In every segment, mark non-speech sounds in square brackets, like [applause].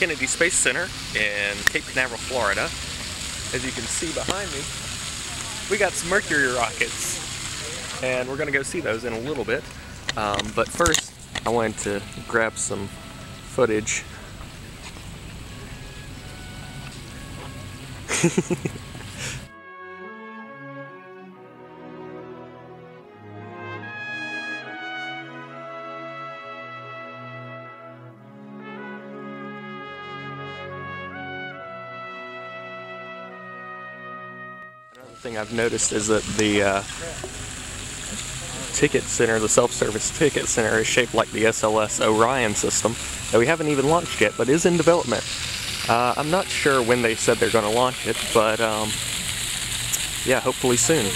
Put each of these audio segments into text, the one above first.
Kennedy Space Center in Cape Canaveral, Florida. As you can see behind me, we got some Mercury rockets, and we're going to go see those in a little bit. Um, but first, I wanted to grab some footage. [laughs] thing I've noticed is that the uh, ticket center, the self-service ticket center, is shaped like the SLS Orion system that we haven't even launched yet, but is in development. Uh, I'm not sure when they said they're going to launch it, but um, yeah, hopefully soon.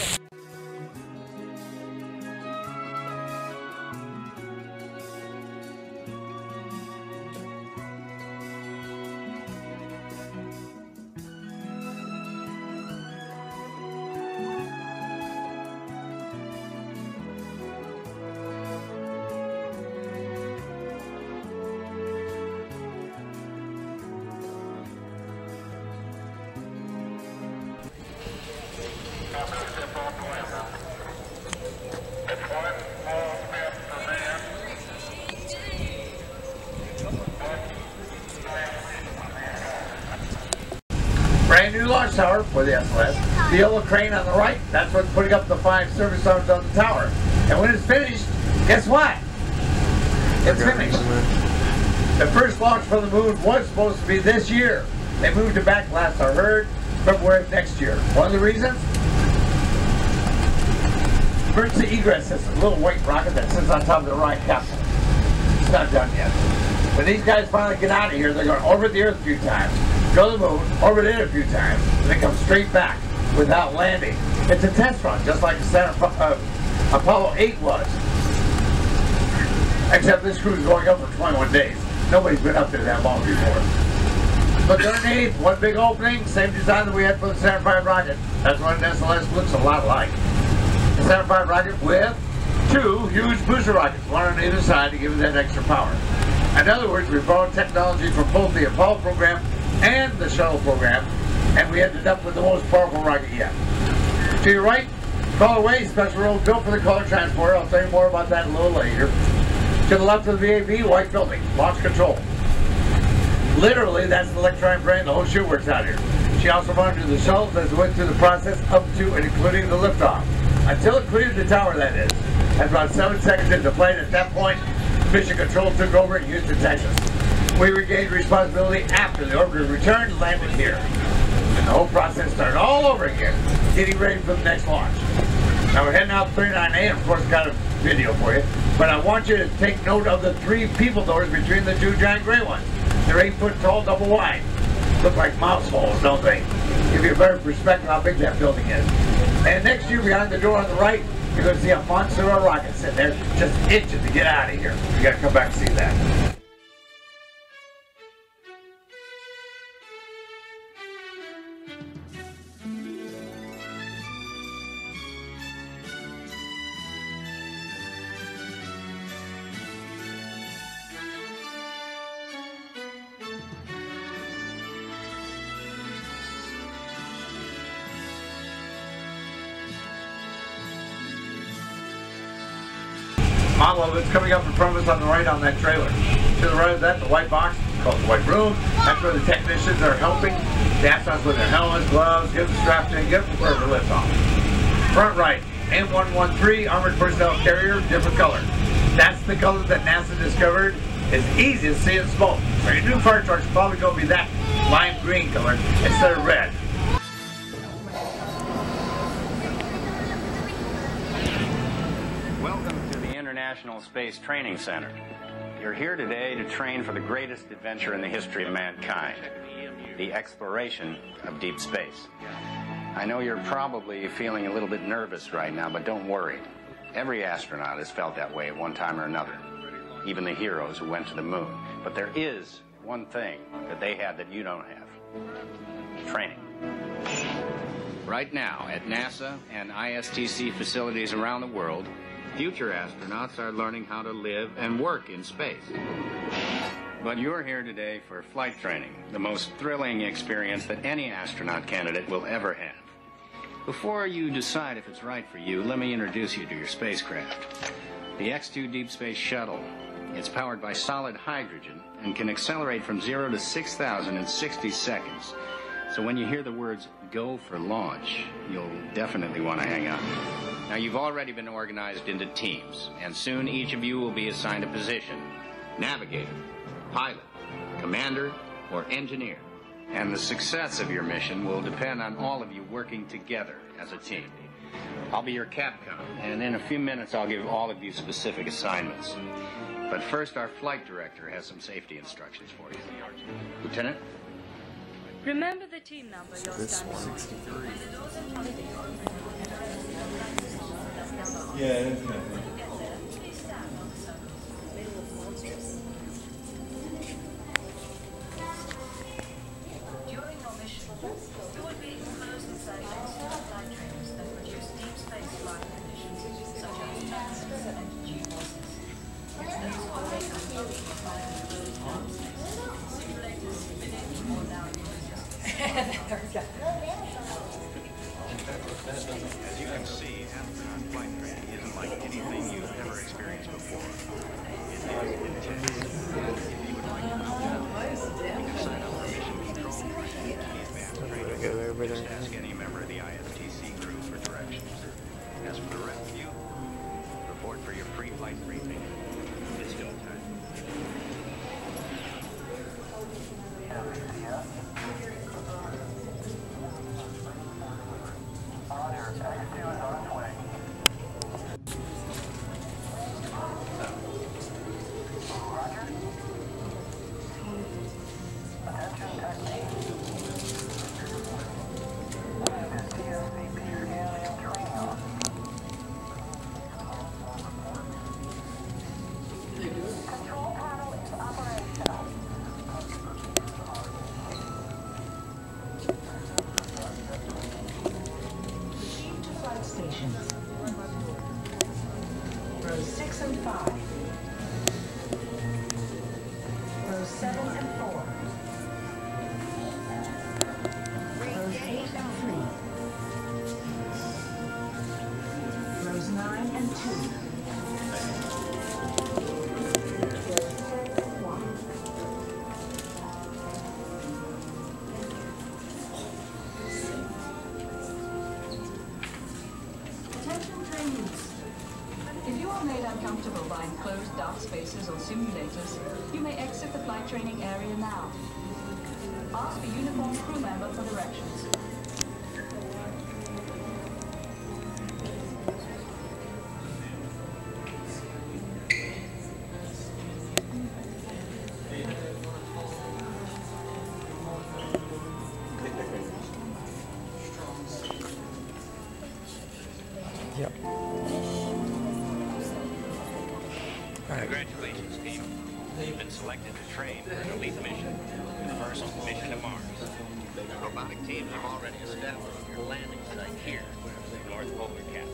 Brand new launch tower for the SLS. The yellow crane on the right, that's what's putting up the five service arms on the tower. And when it's finished, guess what? It's finished. The first launch from the moon was supposed to be this year. They moved it back last I heard, February of next year. One of the reasons? Emergency egress system, a little white rocket that sits on top of the Orion capsule. It's not done yet. When these guys finally get out of here, they're going to orbit the Earth a few times, go to the moon, orbit it a few times, and then come straight back without landing. It's a test run, just like the Saturn, uh, Apollo 8 was. Except this crew is going up for 21 days. Nobody's been up there that long before. But underneath, one big opening, same design that we had for the Saturn V rocket. That's what an SLS looks a lot like. The Saturn V rocket with two huge booster rockets, one on either side to give it that extra power. In other words, we borrowed technology from both the Apollo program and the shuttle program, and we ended up with the most powerful rocket yet. To your right, Crawlerway, special road built for the crawler transporter. I'll tell you more about that a little later. To the left of the VAB, white building, launch control. Literally, that's the electronic brain. The whole shoot works out here. She also monitored the shuttles as it went through the process up to and including the liftoff. Until it cleared the tower, that is. At about seven seconds into flight, at that point, Mission Control took over in Houston, Texas. We regained responsibility after the orbiter returned and landed here. And the whole process started all over again, getting ready for the next launch. Now we're heading out 39A, and of course got a video for you. But I want you to take note of the three people doors between the two giant gray ones. They're eight foot tall, double wide. Look like mouse holes, don't they? Give you a better perspective how big that building is. And next to you, behind the door on the right, you're going to see a monster of a rocket sitting there, just itching to get out of here. You got to come back and see that. Model of it's coming up in front of us on the right on that trailer. To the right of that, the white box, called the white room. That's where the technicians are helping the astronauts with their helmets, gloves, get them strapped in, get them prepared for liftoff. Front right, M113 Armored Personnel Carrier, different color. That's the color that NASA discovered. It's easy to see in smoke. So your new fire truck's probably going to be that lime green color instead of red. International Space Training Center. You're here today to train for the greatest adventure in the history of mankind the exploration of deep space. I know you're probably feeling a little bit nervous right now, but don't worry. Every astronaut has felt that way at one time or another, even the heroes who went to the moon. But there is one thing that they had that you don't have training. Right now, at NASA and ISTC facilities around the world, future astronauts are learning how to live and work in space. But you're here today for flight training, the most thrilling experience that any astronaut candidate will ever have. Before you decide if it's right for you, let me introduce you to your spacecraft. The X-2 Deep Space Shuttle. It's powered by solid hydrogen and can accelerate from 0 to 6,000 in 60 seconds. So when you hear the words go for launch, you'll definitely want to hang out. Now, you've already been organized into teams, and soon each of you will be assigned a position navigator, pilot, commander, or engineer. And the success of your mission will depend on all of you working together as a team. I'll be your Capcom, and in a few minutes I'll give all of you specific assignments. But first, our flight director has some safety instructions for you. Lieutenant? Remember the team number you're This standing one. Yeah, it is kind of. During your mission, you will be exposed to Rows 6 and 5. Simulators, you may exit the flight training area now. Ask a uniformed crew member for directions. To train for an elite mission, the first mission to Mars. Robotic teams have already established your landing site here, the North Polar Cap.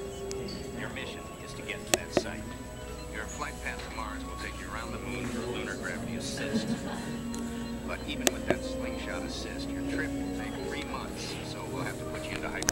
Your mission is to get to that site. Your flight path to Mars will take you around the moon for lunar gravity assist. But even with that slingshot assist, your trip will take three months, so we'll have to put you into hypersleep.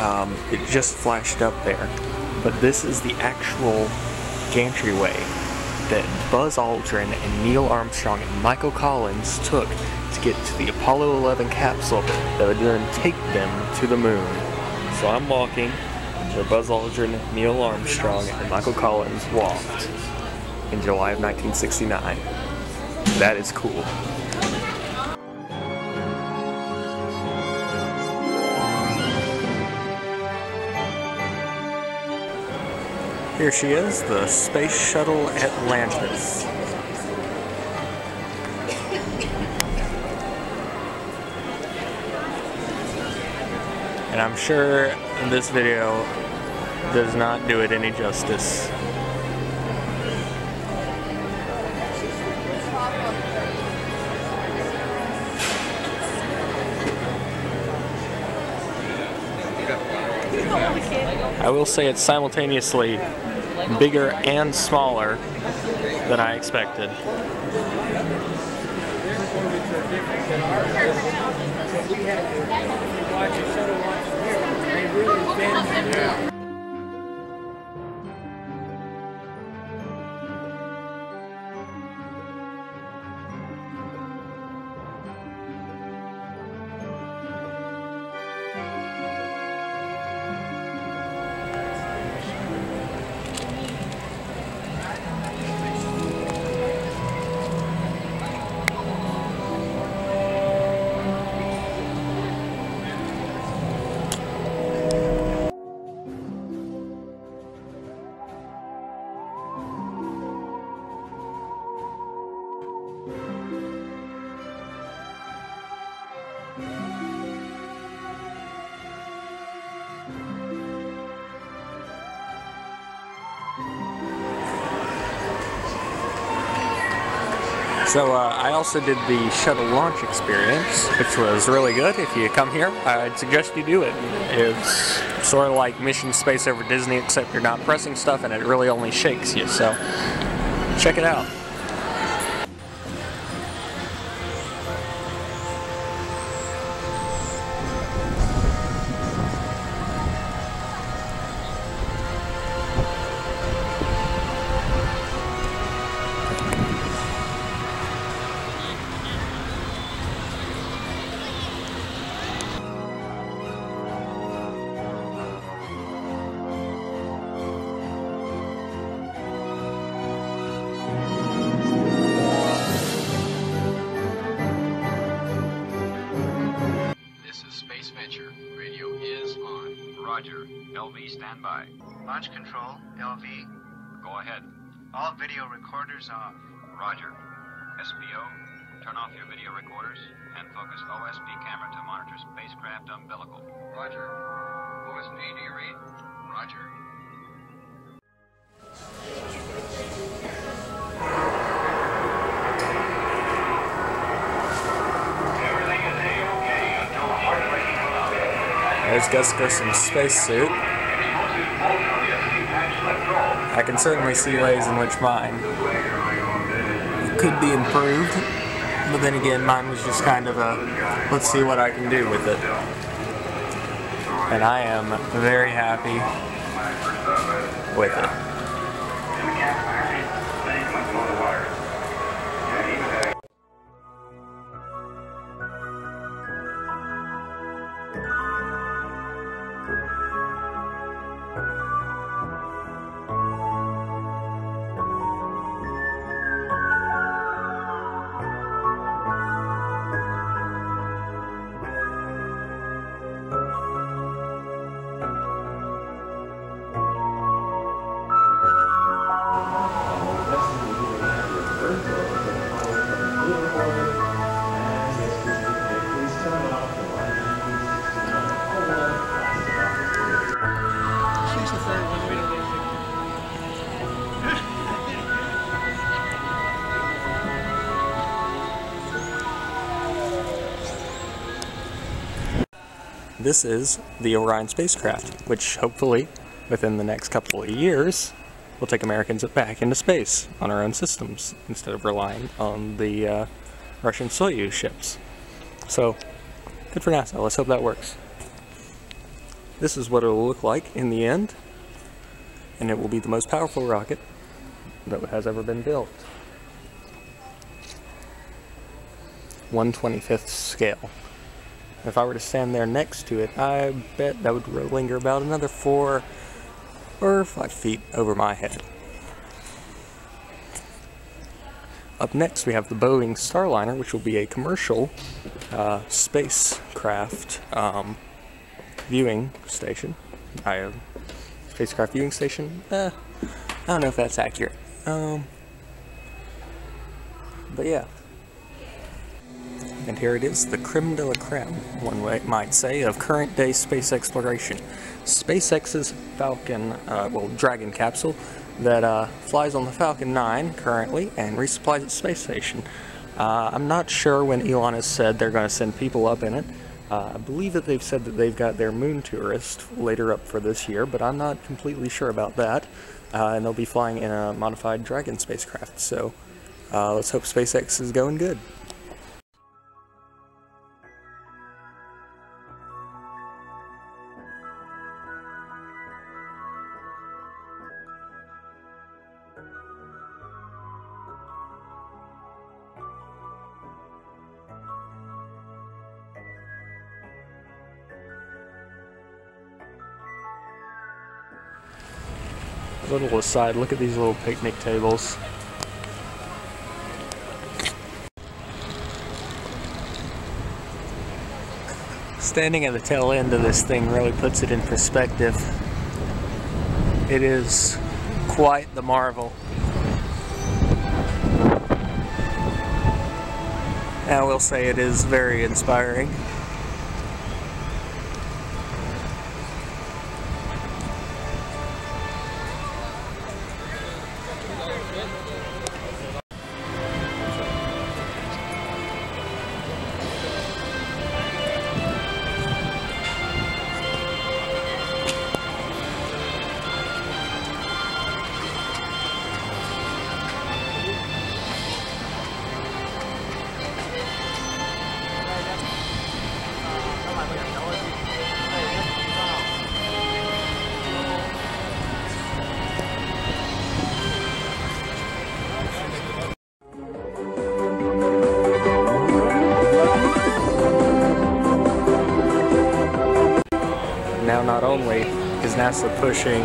Um, it just flashed up there, but this is the actual gantry-way that Buzz Aldrin and Neil Armstrong and Michael Collins took to get to the Apollo 11 capsule that would then take them to the moon. So I'm walking where Buzz Aldrin, Neil Armstrong, and Michael Collins walked in July of 1969. That is cool. Here she is, the Space Shuttle Atlantis. And I'm sure this video does not do it any justice. I will say it's simultaneously bigger and smaller than I expected. So uh, I also did the shuttle launch experience, which was really good. If you come here, I'd suggest you do it. It's sort of like Mission Space over Disney, except you're not pressing stuff and it really only shakes you. So check it out. LV standby. Launch control, LV. Go ahead. All video recorders off. Roger. SBO, turn off your video recorders and focus OSP camera to monitor spacecraft umbilical. Roger. OSP, do you read? Roger. There's Gus Grissom's spacesuit. I can certainly see ways in which mine could be improved, but then again, mine was just kind of a let's see what I can do with it. And I am very happy with it. This is the Orion spacecraft, which hopefully, within the next couple of years, will take Americans back into space on our own systems instead of relying on the uh, Russian Soyuz ships. So, good for NASA. Let's hope that works. This is what it will look like in the end, and it will be the most powerful rocket that has ever been built. 125th scale. If I were to stand there next to it, I bet that would linger about another four or five feet over my head. Up next, we have the Boeing Starliner, which will be a commercial uh, spacecraft um, viewing station. I uh, spacecraft viewing station. Uh, I don't know if that's accurate. Um, but yeah. And here it is, the creme de la creme, one way might say, of current day space exploration. SpaceX's Falcon, uh, well, Dragon capsule that uh, flies on the Falcon 9 currently and resupplies its space station. Uh, I'm not sure when Elon has said they're going to send people up in it. Uh, I believe that they've said that they've got their moon tourist later up for this year, but I'm not completely sure about that. Uh, and they'll be flying in a modified Dragon spacecraft, so uh, let's hope SpaceX is going good. Little aside, look at these little picnic tables. Standing at the tail end of this thing really puts it in perspective. It is quite the marvel. I will say it is very inspiring. NASA pushing,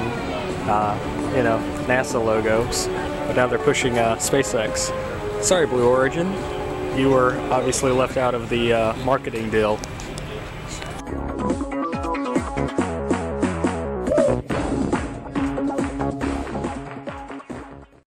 uh, you know, NASA logos, but now they're pushing uh, SpaceX. Sorry, Blue Origin, you were obviously left out of the uh, marketing deal